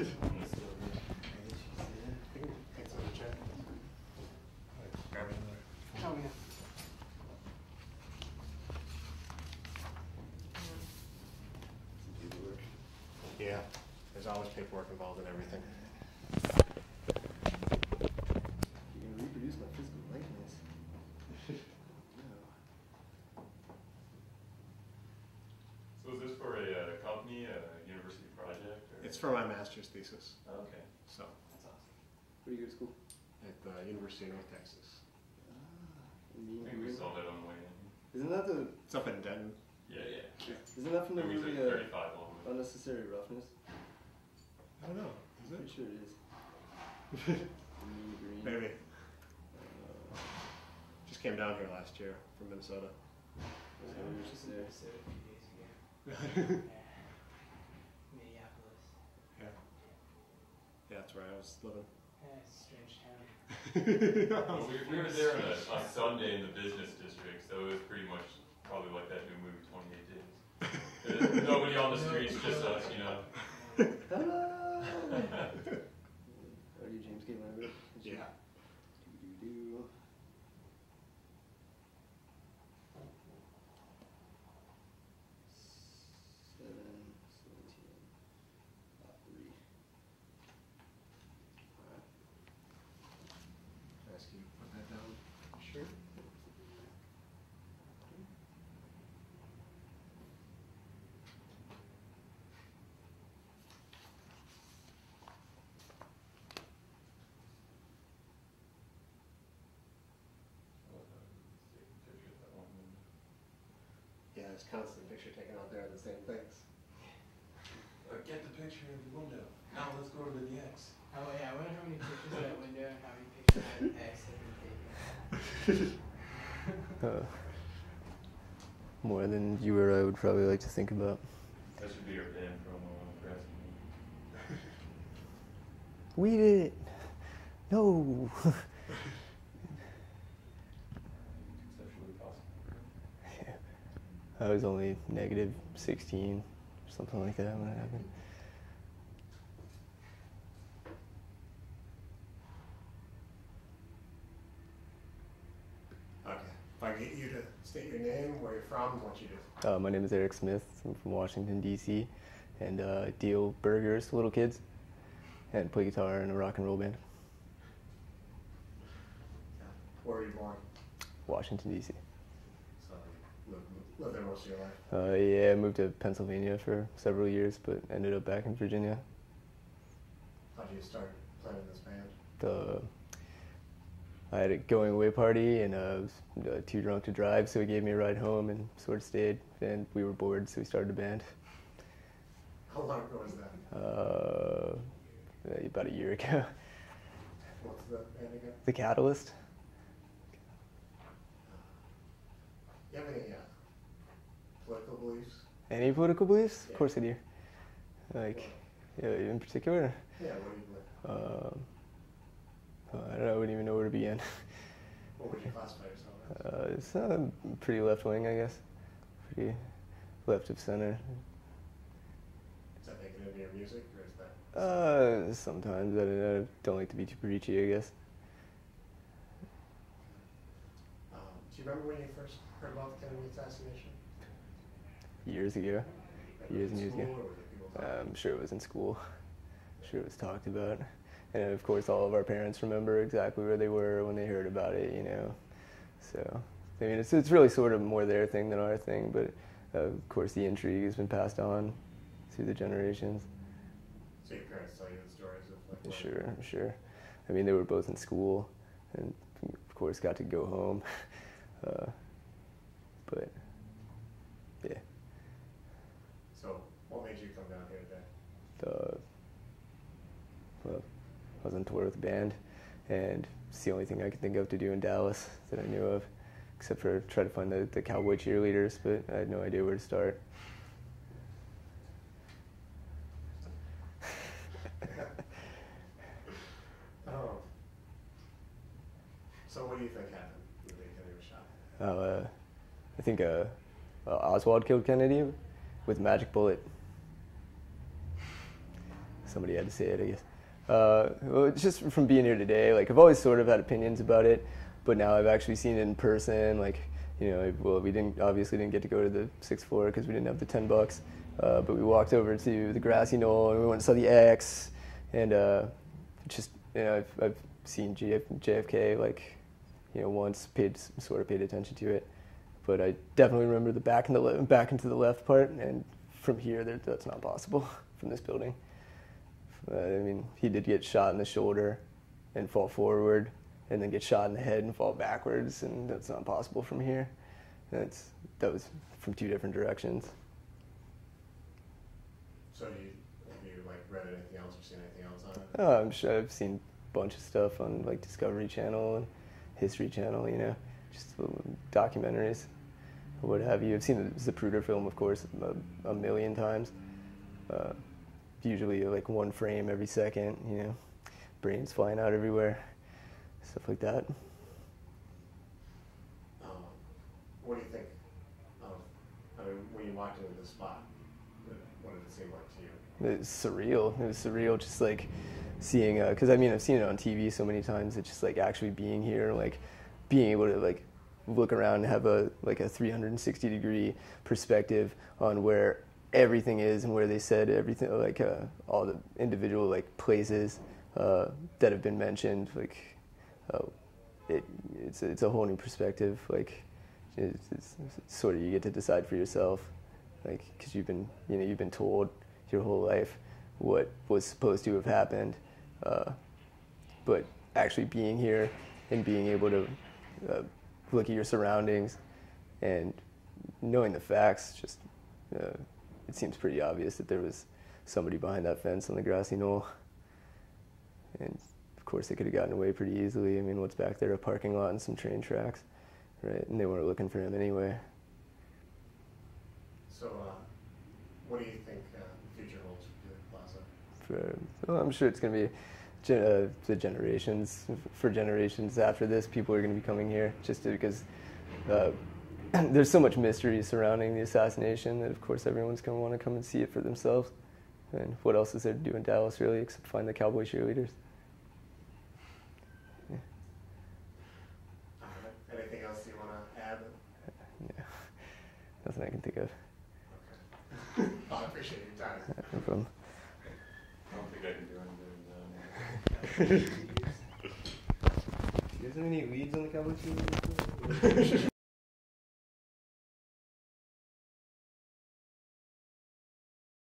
Yeah. Yeah, there's always paperwork involved in everything. You can reproduce my physical likeness. So is this for a uh, company, a university project? Or? It's for my master's thesis, Oh, okay. so, That's awesome. Where do you go to school? at the University of North Texas. In I Mean think we saw that on the way in. Isn't that the? It's up in Denton. Yeah, yeah. Isn't that from the I think we movie took uh, 35 long way. Unnecessary Roughness? I don't know, is it? Pretty it? sure it is. Green. Maybe. Uh, Just came down here last year from Minnesota. so we were just there. Minnesota a few days ago. Yeah. Minneapolis. Yeah. Yeah, that's where I was living. Yeah, it's a strange town. Well, we, we were there on a, on Sunday in the business district, so it was pretty much probably like that new movie, 28 Days. There's Nobody on the streets, just us, you know. Hello! Are you James K. Lambert? Yeah. Do-do-do. Seven, seventeen, uh, three. Alright. Ask you to put that down. Sure. Yeah, there's constant picture taken out there of the same things. Uh, get the picture of the window. Now let's go to the X. Oh yeah, I wonder how many pictures of that window and how many pictures of that X have been taken. Uh, more than you or I would probably like to think about. That should be our band promo on the. We did it! No! Conceptually possible. I was only negative 16, something like that when it happened. Okay, if I get you to state your name, where you're from, what you do. Uh, my name is Eric Smith. I'm from Washington, D.C. and uh, deal burgers to little kids and play guitar in a rock and roll band. Where were you born? Washington, D.C. So lived, there most of your life. Uh, yeah, I moved to Pennsylvania for several years, but ended up back in Virginia. How did you start playing in this band? The I had a going away party and uh, I was uh, too drunk to drive, so he gave me a ride home and sort of stayed. And we were bored, so we started a band. How long ago was that? Uh, about a year ago. What's the band again? the Catalyst. You have any uh, political beliefs? Any political beliefs? Yeah. Of course I do. Like, yeah, in particular, Yeah, what do you believe? um, uh, I don't know. I wouldn't even know where to begin. What would you classify yourself as? Uh, it's uh, pretty left wing, I guess. Pretty left of center. Is that it into your music, or is that? Uh, sometimes I don't, I don't like to be too preachy, I guess. Um, do you remember when you first heard about the Kennedy assassination? Years ago. Years and years ago. school, or was it people talking? I'm sure it was in school. I'm sure it was talked about. And of course, all of our parents remember exactly where they were when they heard about it, you know. So, I mean, it's, it's really sort of more their thing than our thing, but uh, of course, the intrigue has been passed on through the generations. So your parents tell you the stories of like. Sure, sure. I mean, they were both in school, and of course, got to go home. Uh, but yeah, So what made you come down here today? the well, I was on tour with the band, and it's the only thing I could think of to do in Dallas that I knew of, except for try to find the, the cowboy cheerleaders, but I had no idea where to start. Oh. So what do you think happened Kennedy was shot? Uh, I think uh, uh, Oswald killed Kennedy with a magic bullet. somebody had to say it, I guess. Uh, just from being here today, like I've always sort of had opinions about it, but now I've actually seen it in person. Like, you know, well, we didn't obviously didn't get to go to the sixth floor because we didn't have the ten bucks, uh, but we walked over to the grassy knoll and we went and saw the X, and uh, just you know, I've, I've seen GF, JFK like, you know, once paid sort of paid attention to it, but I definitely remember the back and the back into the left part, and from here, that, that's not possible from this building. Uh, I mean, he did get shot in the shoulder and fall forward, and then get shot in the head and fall backwards, and that's not possible from here. That's that was from two different directions. So you, have you like read anything else or seen anything else on it? Oh, I'm sure I've seen a bunch of stuff on like Discovery Channel and History Channel, you know, just documentaries, what have you. I've seen the Zapruder film, of course, a, a million times. Uh, usually like one frame every second, you know, brains flying out everywhere, stuff like that. Um, what do you think of, I mean, when you walked into the spot, what did it seem like to you? It was surreal. It was surreal, just like seeing. Because I mean, I've seen it on TV so many times. It's just like actually being here, like being able to like look around and have a like a 360 degree perspective on where everything is and where they said everything, like uh, all the individual like places uh, that have been mentioned. Like uh, it, it's it's a whole new perspective. Like it's, it's, it's sort of you get to decide for yourself, like because you've been you know you've been told your whole life what was supposed to have happened, uh, but actually being here and being able to uh, look at your surroundings and knowing the facts just uh, it seems pretty obvious that there was somebody behind that fence on the grassy knoll. And of course, they could have gotten away pretty easily. I mean, what's back there? A parking lot and some train tracks, right? And they weren't looking for him anyway. So, uh, what do you think uh, the future holds for the plaza? For, well, I'm sure it's going to be uh, the generations. For generations after this, people are going to be coming here just because uh, there's so much mystery surrounding the assassination that, of course, everyone's going to want to come and see it for themselves. And what else is there to do in Dallas, really, except find the cowboy cheerleaders? Uh, anything else you want to add? Yeah, nothing I can think of. Okay. I appreciate your time. No problem. I don't think I can do anything. Do you guys have any leads on the cowboy cheerleaders?